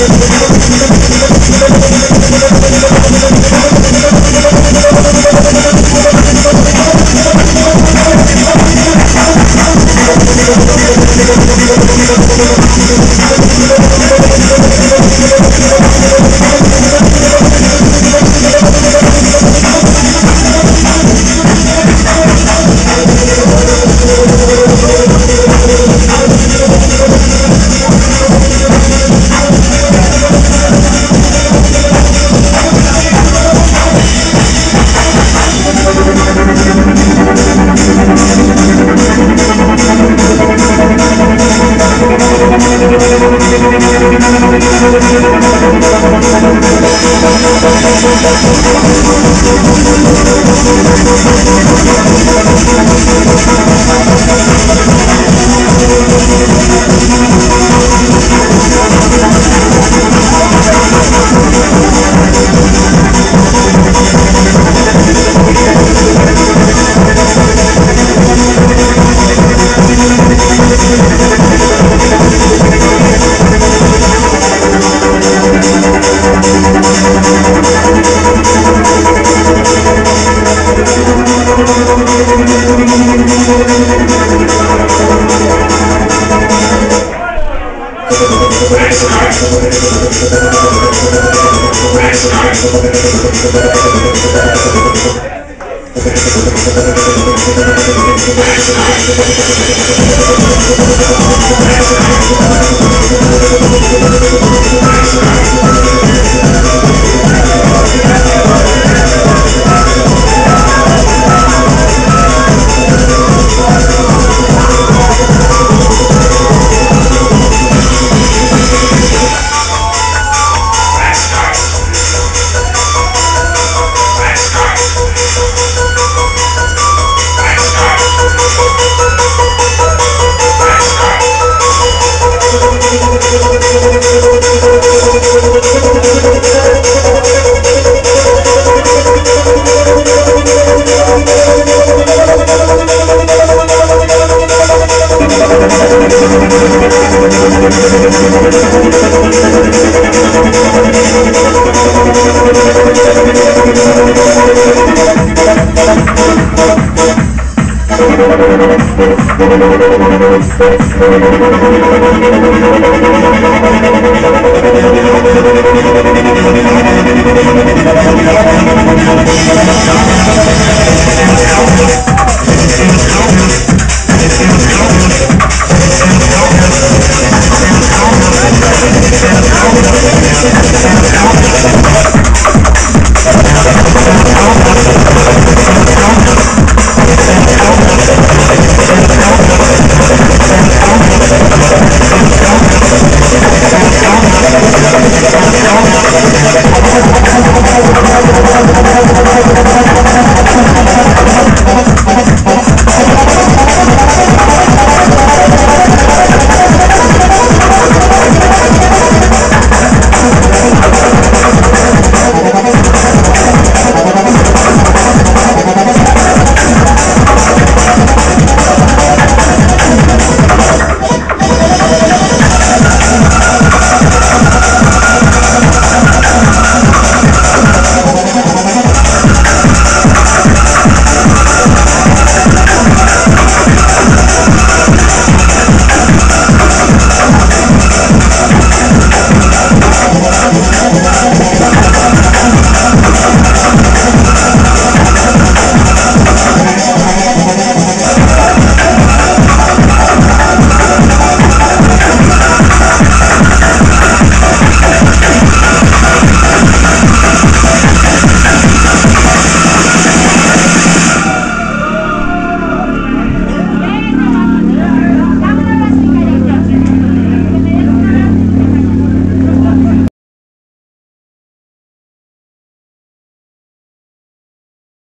Thank Thank you. Thank you. I'm sorry. Thank you.